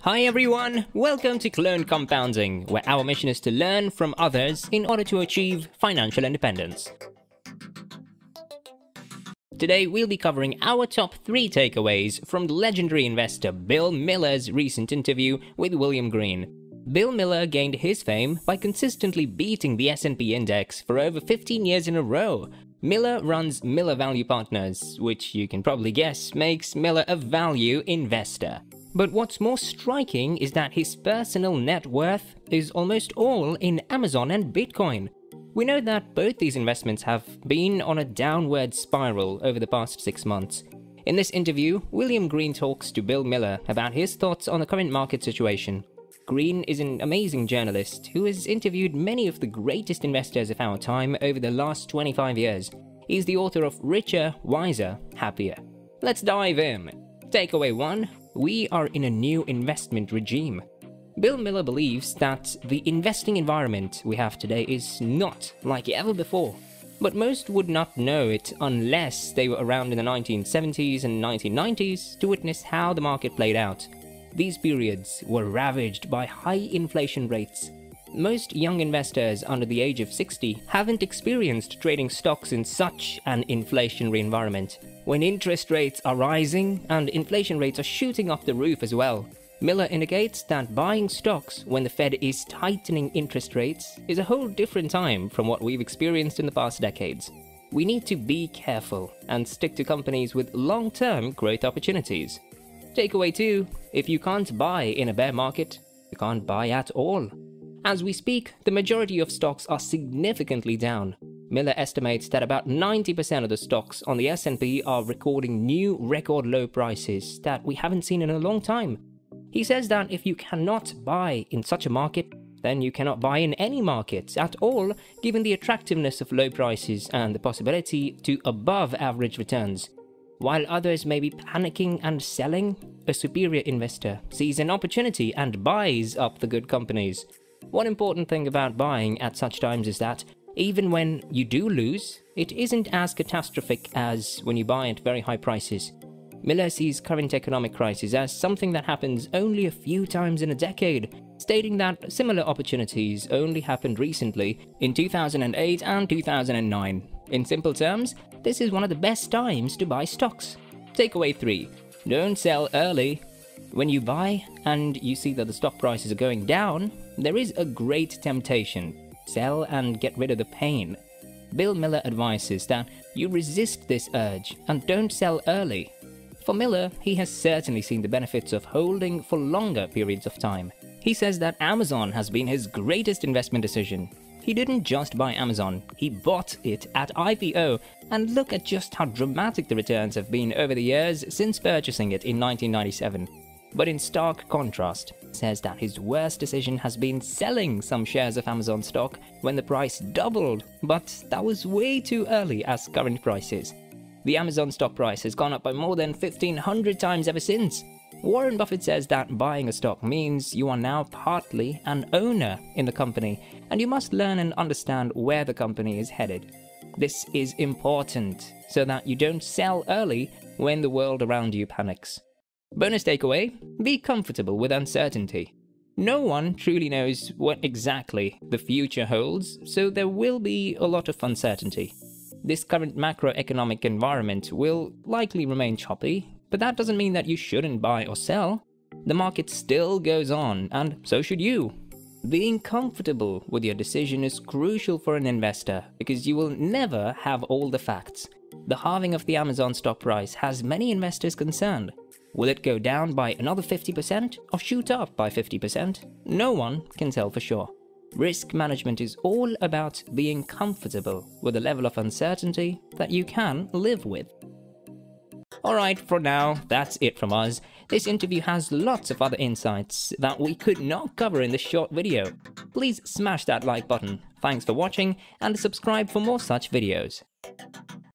Hi everyone, welcome to Clone Compounding, where our mission is to learn from others in order to achieve financial independence. Today we'll be covering our top 3 takeaways from the legendary investor Bill Miller's recent interview with William Green. Bill Miller gained his fame by consistently beating the S&P index for over 15 years in a row. Miller runs Miller Value Partners, which you can probably guess makes Miller a value investor. But what's more striking is that his personal net worth is almost all in Amazon and Bitcoin. We know that both these investments have been on a downward spiral over the past six months. In this interview, William Green talks to Bill Miller about his thoughts on the current market situation. Green is an amazing journalist who has interviewed many of the greatest investors of our time over the last 25 years. He's the author of Richer, Wiser, Happier. Let's dive in. Takeaway 1 We are in a new investment regime. Bill Miller believes that the investing environment we have today is not like ever before. But most would not know it unless they were around in the 1970s and 1990s to witness how the market played out. These periods were ravaged by high inflation rates. Most young investors under the age of 60 haven't experienced trading stocks in such an inflationary environment. When interest rates are rising and inflation rates are shooting off the roof as well, Miller indicates that buying stocks when the Fed is tightening interest rates is a whole different time from what we've experienced in the past decades. We need to be careful and stick to companies with long term growth opportunities. Takeaway 2 If you can't buy in a bear market, you can't buy at all. As we speak, the majority of stocks are significantly down. Miller estimates that about 90% of the stocks on the S&P are recording new record low prices that we haven't seen in a long time. He says that if you cannot buy in such a market, then you cannot buy in any market at all, given the attractiveness of low prices and the possibility to above average returns. While others may be panicking and selling, a superior investor sees an opportunity and buys up the good companies. One important thing about buying at such times is that, even when you do lose, it isn't as catastrophic as when you buy at very high prices. Miller sees current economic crisis as something that happens only a few times in a decade, stating that similar opportunities only happened recently in 2008 and 2009. In simple terms, this is one of the best times to buy stocks. Takeaway 3 Don't sell early. When you buy and you see that the stock prices are going down, there is a great temptation. Sell and get rid of the pain. Bill Miller advises that you resist this urge and don't sell early. For Miller, he has certainly seen the benefits of holding for longer periods of time. He says that Amazon has been his greatest investment decision. He didn't just buy Amazon, he bought it at IPO, and look at just how dramatic the returns have been over the years since purchasing it in 1997. But in stark contrast, says that his worst decision has been selling some shares of Amazon stock when the price doubled, but that was way too early as current prices. The Amazon stock price has gone up by more than 1500 times ever since. Warren Buffett says that buying a stock means you are now partly an owner in the company, and you must learn and understand where the company is headed. This is important so that you don't sell early when the world around you panics. Bonus takeaway be comfortable with uncertainty. No one truly knows what exactly the future holds, so there will be a lot of uncertainty. This current macroeconomic environment will likely remain choppy, but that doesn't mean that you shouldn't buy or sell. The market still goes on, and so should you. Being comfortable with your decision is crucial for an investor because you will never have all the facts. The halving of the Amazon stock price has many investors concerned. Will it go down by another 50% or shoot up by 50%? No one can tell for sure. Risk management is all about being comfortable with a level of uncertainty that you can live with. Alright, for now, that's it from us. This interview has lots of other insights that we could not cover in this short video. Please smash that like button. Thanks for watching and subscribe for more such videos.